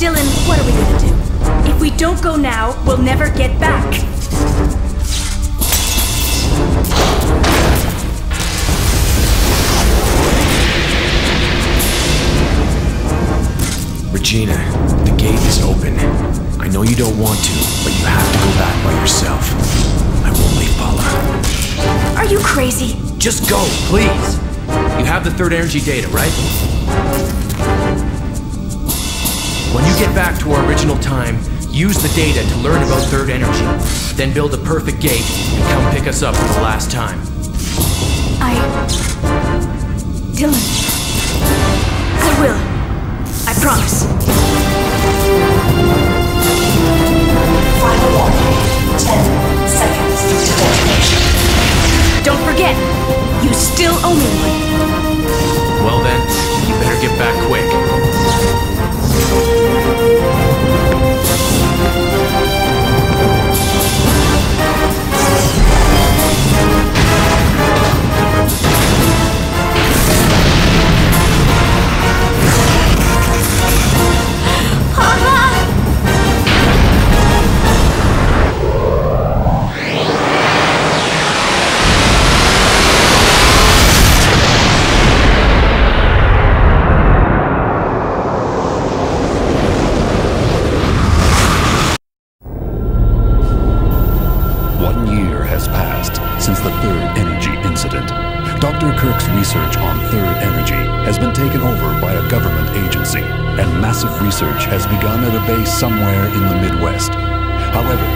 Dylan, what are we gonna do? If we don't go now, we'll never get back. Regina, the gate is open. I know you don't want to, but you have to go back by yourself. I won't leave Paula. Are you crazy? Just go, please. You have the third energy data, right? When you get back to our original time, use the data to learn about third energy. Then build a perfect gate and come pick us up for the last time. I. Dylan. I will. I promise. Since the Third Energy incident. Dr. Kirk's research on Third Energy has been taken over by a government agency, and massive research has begun at a base somewhere in the Midwest. However,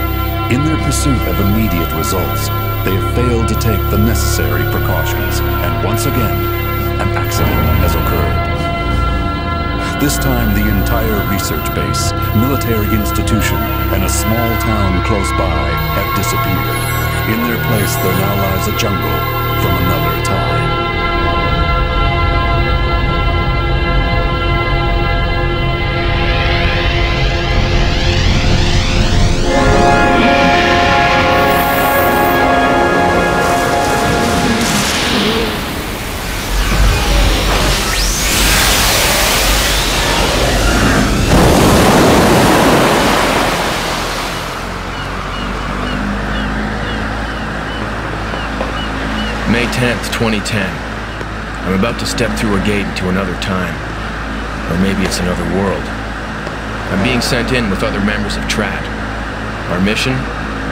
in their pursuit of immediate results, they have failed to take the necessary precautions, and once again, an accident has occurred. This time, the entire research base, military institution, and a small town close by have disappeared. In their place, there now lies a jungle from another time. 10th, 2010. I'm about to step through a gate into another time. Or maybe it's another world. I'm being sent in with other members of TRAT. Our mission?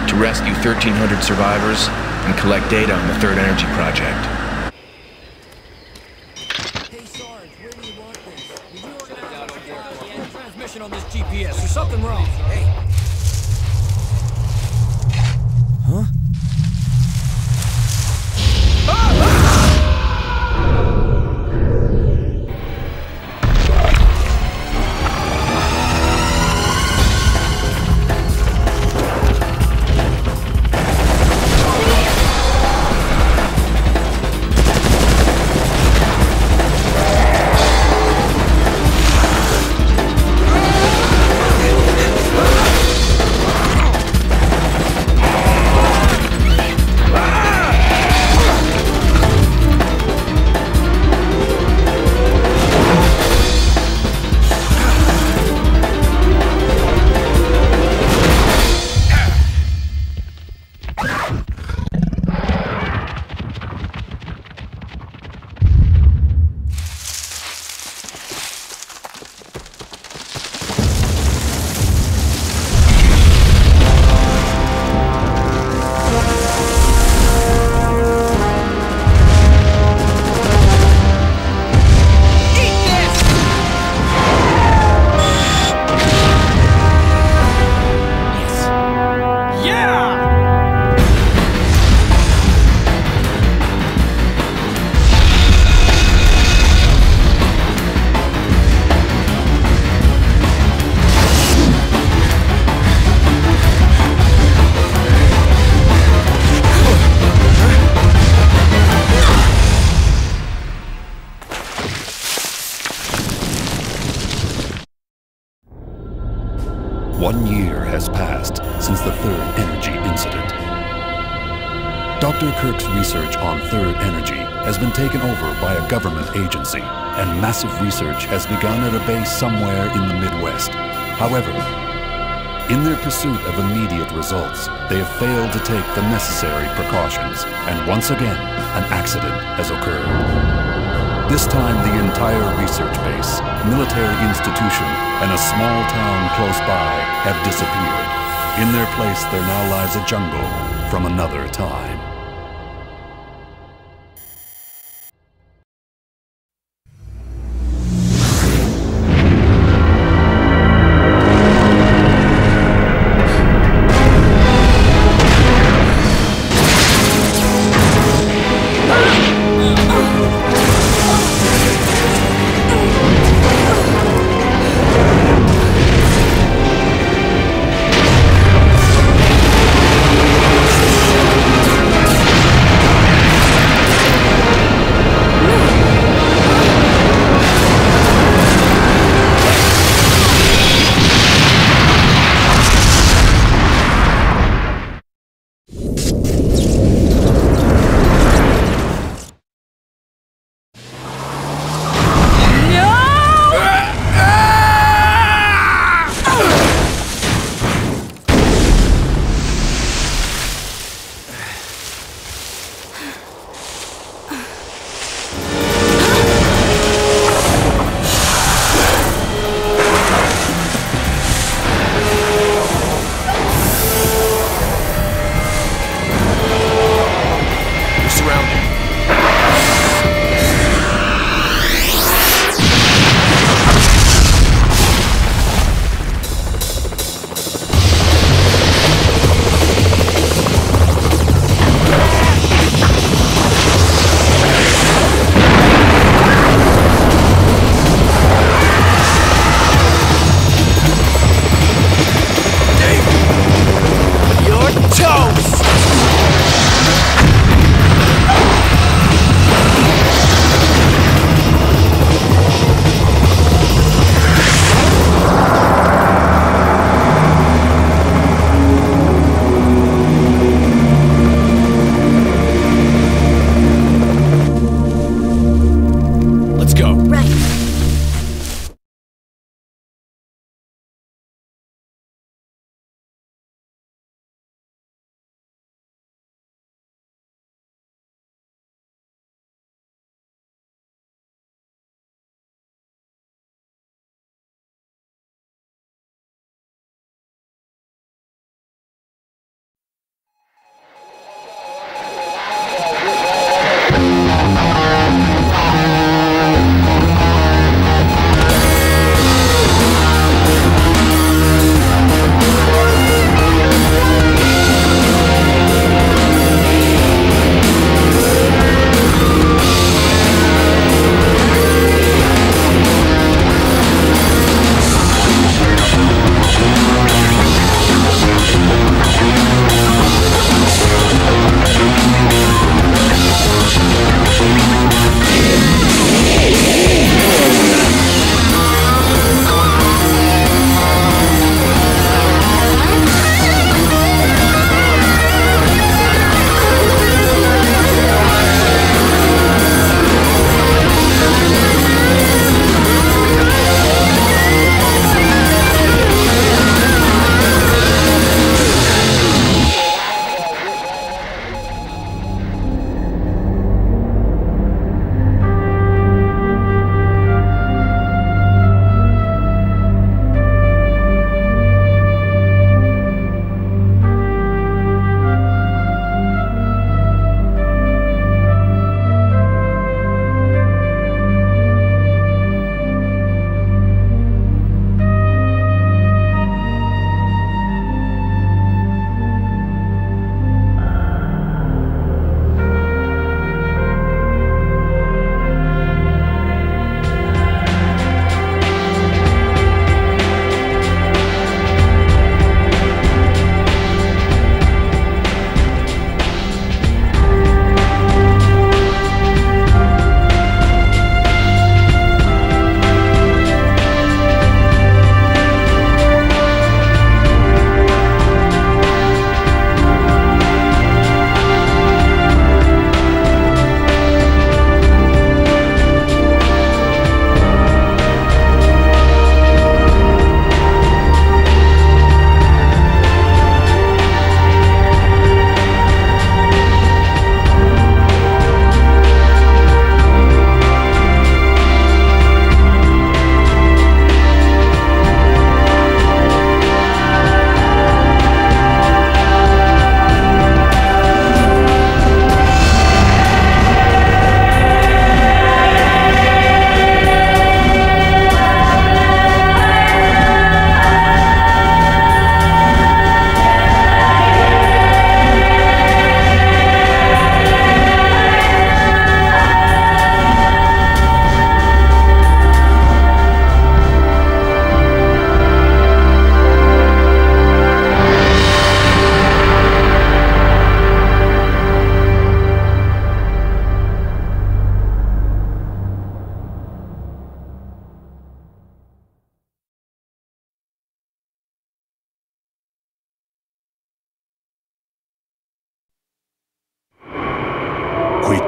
To rescue 1,300 survivors and collect data on the Third Energy Project. Hey Sarge, where do you want this? Did you organize a transmission on this GPS? There's something wrong. On Third Energy has been taken over by a government agency, and massive research has begun at a base somewhere in the Midwest. However, in their pursuit of immediate results, they have failed to take the necessary precautions, and once again, an accident has occurred. This time, the entire research base, military institution, and a small town close by have disappeared. In their place, there now lies a jungle from another time.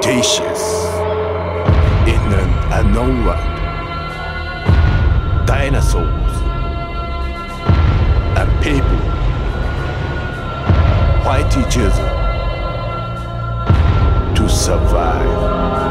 Species in an unknown world. Dinosaurs and people fight each other to survive.